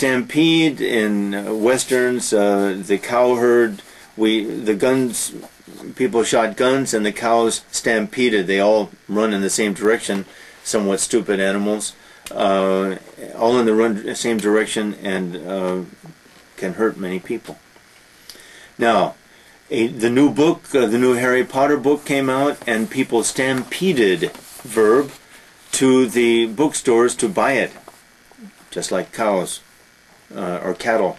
stampede in uh, westerns, uh, the cow herd, we the guns, people shot guns and the cows stampeded. They all run in the same direction, somewhat stupid animals, uh, all in the run, same direction and uh, can hurt many people. Now, a, the new book, uh, the new Harry Potter book came out, and people stampeded verb to the bookstores to buy it, just like cows uh, or cattle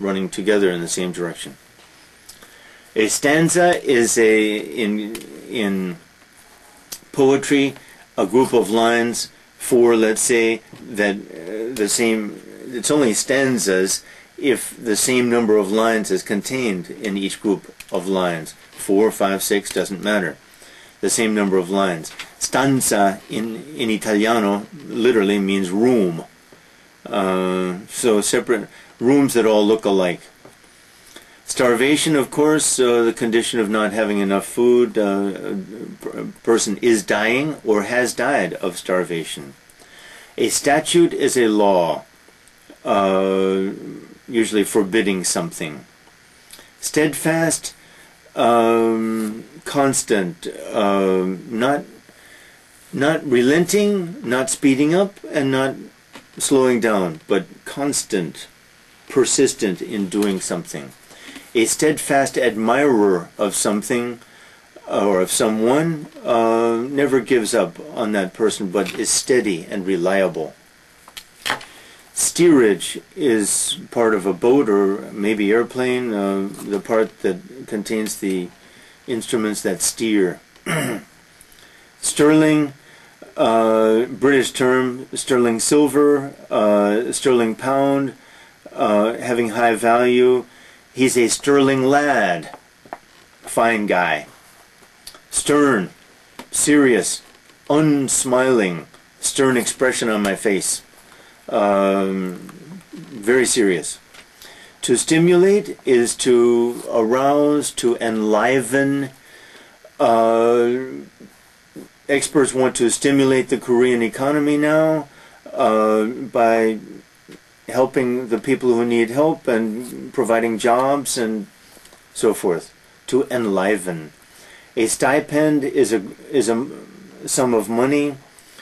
running together in the same direction. A stanza is a in in poetry a group of lines for let's say that uh, the same it's only stanzas if the same number of lines is contained in each group of lines. Four, five, six, doesn't matter. The same number of lines. Stanza in, in Italiano literally means room. Uh, so separate rooms that all look alike. Starvation, of course, uh, the condition of not having enough food. Uh, a person is dying or has died of starvation. A statute is a law. Uh, usually forbidding something. Steadfast, um, constant, uh, not not relenting, not speeding up, and not slowing down, but constant, persistent in doing something. A steadfast admirer of something or of someone uh, never gives up on that person, but is steady and reliable steerage is part of a boat or maybe airplane, uh, the part that contains the instruments that steer. sterling, uh, British term, sterling silver, uh, sterling pound, uh, having high value. He's a sterling lad, fine guy. Stern, serious, unsmiling, stern expression on my face um, very serious. To stimulate is to arouse, to enliven. Uh, experts want to stimulate the Korean economy now uh, by helping the people who need help and providing jobs and so forth. To enliven. A stipend is a is a sum of money,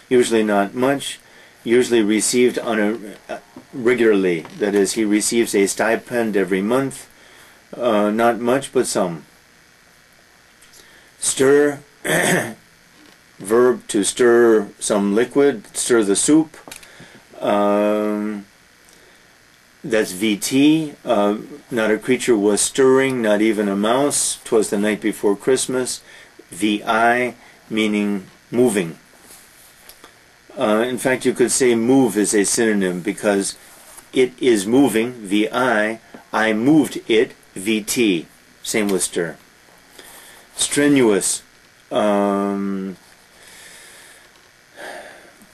usually not much, usually received on a uh, regularly. That is, he receives a stipend every month, uh, not much, but some. Stir, verb to stir some liquid, stir the soup. Um, that's VT. Uh, not a creature was stirring, not even a mouse. Twas the night before Christmas. VI, meaning moving. Uh, in fact, you could say move is a synonym because it is moving, VI, I moved it, VT. Same with stir. Strenuous, um,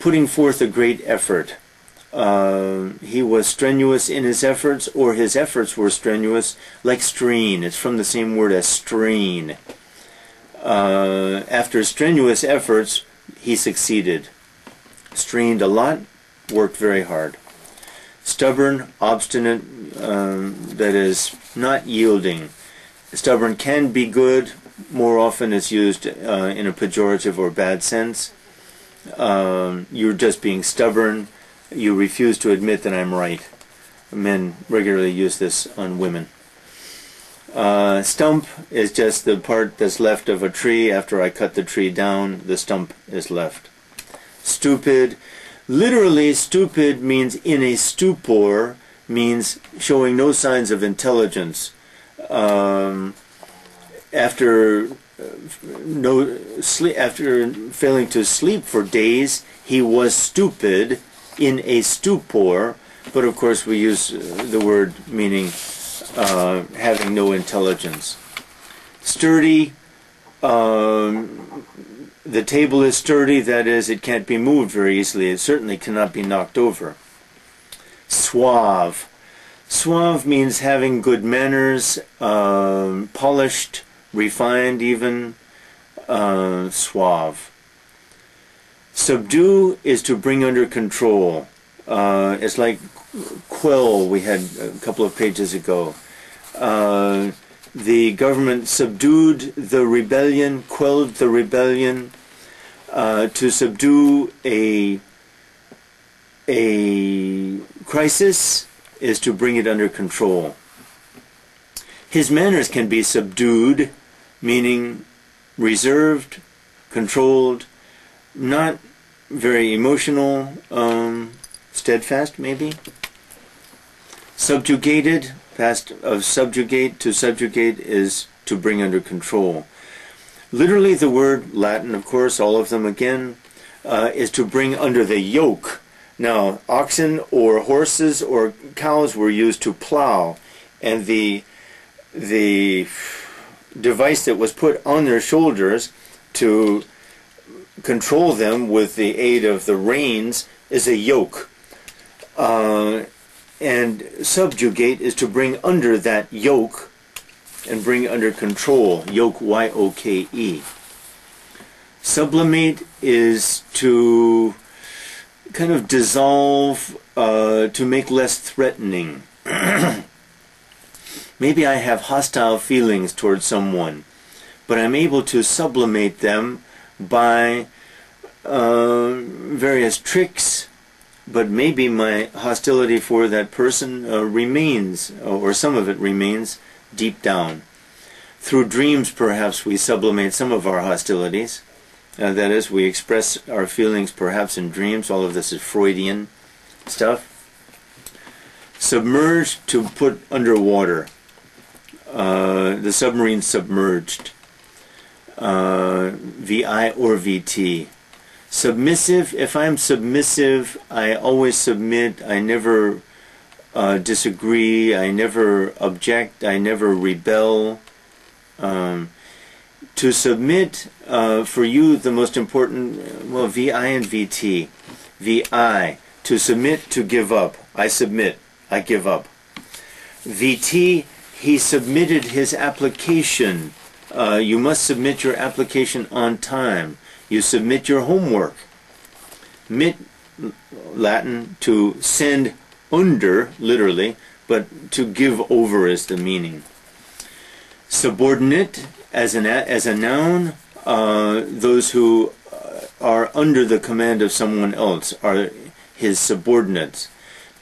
putting forth a great effort. Uh, he was strenuous in his efforts, or his efforts were strenuous, like strain. It's from the same word as strain. Uh, after strenuous efforts, he succeeded strained a lot, worked very hard. Stubborn, obstinate, um, that is, not yielding. Stubborn can be good, more often it's used uh, in a pejorative or bad sense. Um, you're just being stubborn, you refuse to admit that I'm right. Men regularly use this on women. Uh, stump is just the part that's left of a tree after I cut the tree down, the stump is left stupid. Literally, stupid means in a stupor, means showing no signs of intelligence. Um, after no sleep, after failing to sleep for days, he was stupid in a stupor. But of course, we use uh, the word meaning uh, having no intelligence. Sturdy. Um, the table is sturdy, that is, it can't be moved very easily. It certainly cannot be knocked over. Suave. Suave means having good manners, uh, polished, refined even, uh, suave. Subdue is to bring under control. Uh, it's like quell we had a couple of pages ago. Uh, the government subdued the rebellion, quelled the rebellion. Uh, to subdue a a crisis is to bring it under control. His manners can be subdued, meaning reserved, controlled, not very emotional, um, steadfast maybe. Subjugated, past of subjugate to subjugate is to bring under control. Literally, the word Latin, of course, all of them again, uh, is to bring under the yoke. Now, oxen or horses or cows were used to plow, and the the device that was put on their shoulders to control them with the aid of the reins is a yoke. Uh, and subjugate is to bring under that yoke and bring under control. Yoke, Y-O-K-E. Sublimate is to kind of dissolve, uh, to make less threatening. Maybe I have hostile feelings towards someone, but I'm able to sublimate them by uh, various tricks, but maybe my hostility for that person uh, remains, or some of it remains, deep down. Through dreams, perhaps, we sublimate some of our hostilities. Uh, that is, we express our feelings perhaps in dreams. All of this is Freudian stuff. Submerged to put underwater. Uh, the submarine submerged, uh, VI or VT. Submissive, if I'm submissive, I always submit, I never uh, disagree, I never object, I never rebel. Um, to submit, uh, for you, the most important, well, VI and VT. VI, to submit, to give up. I submit, I give up. VT, he submitted his application. Uh, you must submit your application on time. You submit your homework. Mit, Latin, to send under, literally, but to give over is the meaning. Subordinate, as, an, as a noun, uh, those who uh, are under the command of someone else are his subordinates.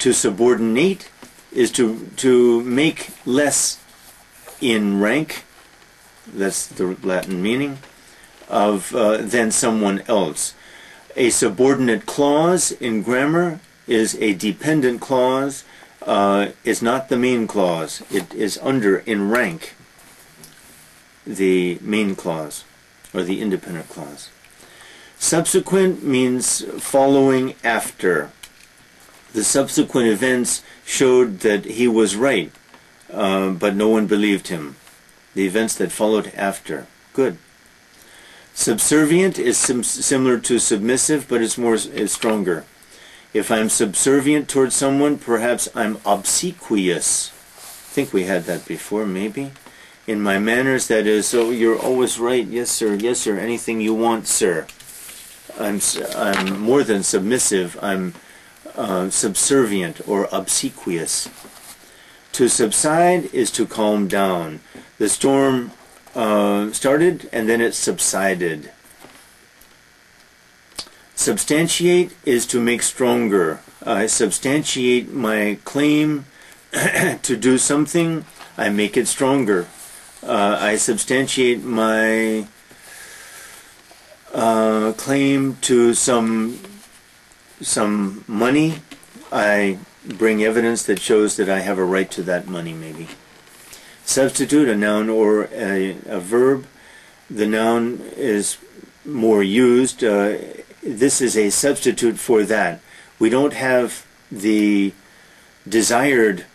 To subordinate is to to make less in rank that's the Latin meaning of uh, than someone else. A subordinate clause in grammar is a dependent clause uh, is not the main clause. It is under in rank the main clause or the independent clause. Subsequent means following after the subsequent events showed that he was right, uh, but no one believed him. The events that followed after. Good. Subservient is sim similar to submissive, but it's more it's stronger. If I'm subservient towards someone, perhaps I'm obsequious. I think we had that before, maybe. In my manners, that is, so you're always right, yes sir, yes sir, anything you want, sir. I'm, I'm more than submissive, I'm uh, subservient or obsequious. To subside is to calm down. The storm uh, started and then it subsided. Substantiate is to make stronger. I substantiate my claim to do something, I make it stronger. Uh, I substantiate my uh, claim to some some money, I bring evidence that shows that I have a right to that money, maybe. Substitute a noun or a, a verb. The noun is more used. Uh, this is a substitute for that. We don't have the desired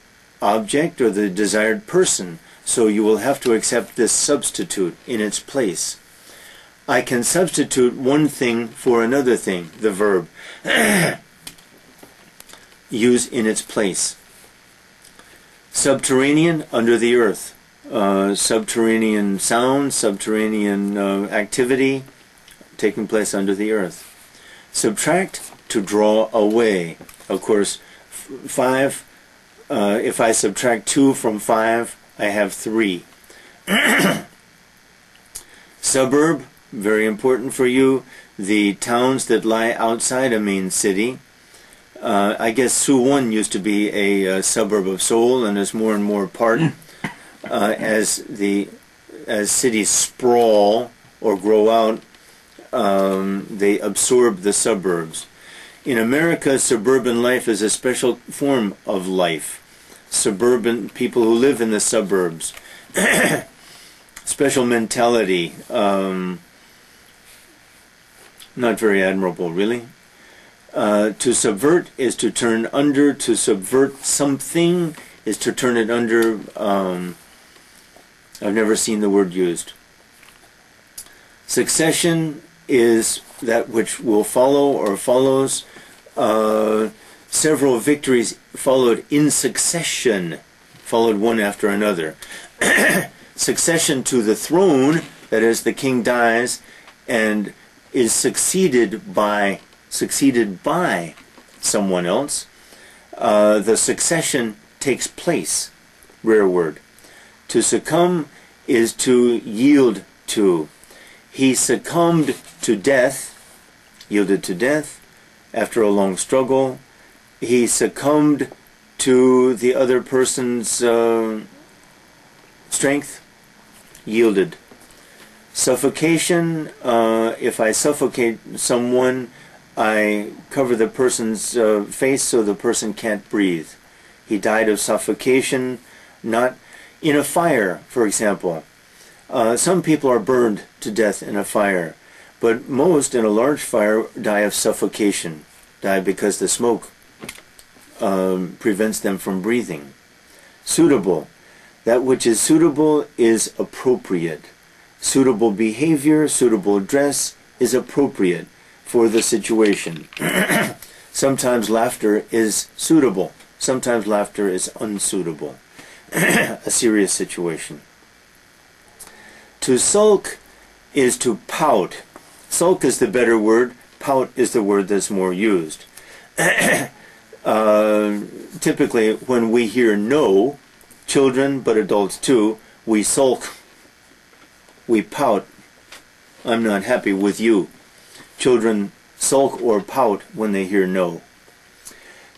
object or the desired person, so you will have to accept this substitute in its place. I can substitute one thing for another thing, the verb, use in its place. Subterranean, under the earth. Uh, subterranean sound, subterranean uh, activity taking place under the earth. Subtract, to draw away. Of course, five Uh, if I subtract 2 from 5, I have 3. Suburb, very important for you. The towns that lie outside a main city. Uh, I guess Suwon used to be a, uh, suburb of Seoul and is more and more part uh, as the as cities sprawl or grow out. Um, they absorb the suburbs. In America, suburban life is a special form of life. Suburban people who live in the suburbs, special mentality. Um, not very admirable, really. Uh, to subvert is to turn under. To subvert something is to turn it under. Um, I've never seen the word used. Succession is that which will follow or follows. Uh, several victories followed in succession, followed one after another. succession to the throne, that is, the king dies and is succeeded by succeeded by someone else. Uh, the succession takes place. Rare word. To succumb is to yield to. He succumbed to death, yielded to death after a long struggle. He succumbed to the other person's uh, strength, yielded. Suffocation, uh, if I suffocate someone, I cover the person's uh, face so the person can't breathe. He died of suffocation, not in a fire, for example. Uh, some people are burned to death in a fire, but most in a large fire die of suffocation, die because the smoke um, prevents them from breathing. Suitable. That which is suitable is appropriate. Suitable behavior, suitable dress is appropriate for the situation. Sometimes laughter is suitable. Sometimes laughter is unsuitable. a serious situation. To sulk is to pout. Sulk is the better word. Pout is the word that's more used. uh, typically, when we hear no, children, but adults too, we sulk. We pout. I'm not happy with you. Children sulk or pout when they hear no.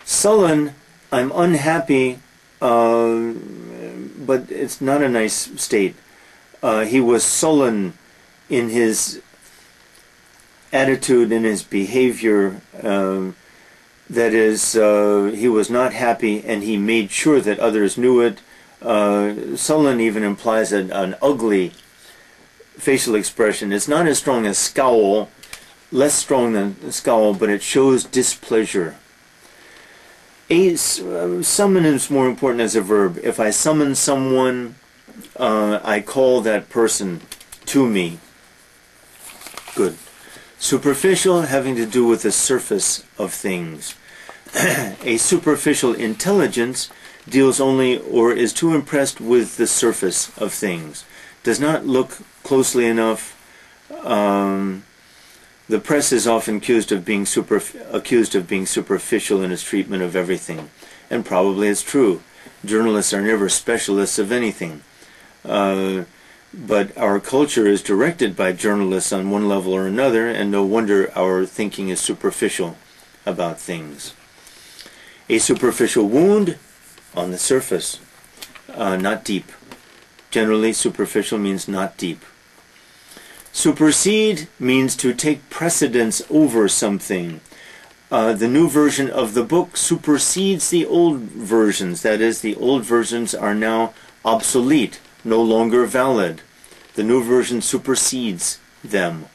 Sullen, I'm unhappy uh, but it's not a nice state. Uh, he was sullen in his attitude, in his behavior. Um, that is, uh, he was not happy, and he made sure that others knew it. Uh, sullen even implies an, an ugly facial expression. It's not as strong as scowl, less strong than scowl, but it shows displeasure a uh, summon is more important as a verb. If I summon someone, uh, I call that person to me. Good. Superficial having to do with the surface of things. a superficial intelligence deals only or is too impressed with the surface of things. Does not look closely enough. Um, the press is often accused of being super, accused of being superficial in its treatment of everything, and probably it's true. Journalists are never specialists of anything. Uh, but our culture is directed by journalists on one level or another, and no wonder our thinking is superficial about things. A superficial wound on the surface, uh, not deep. Generally, superficial means not deep. Supersede means to take precedence over something. Uh, the new version of the book supersedes the old versions. That is, the old versions are now obsolete, no longer valid. The new version supersedes them.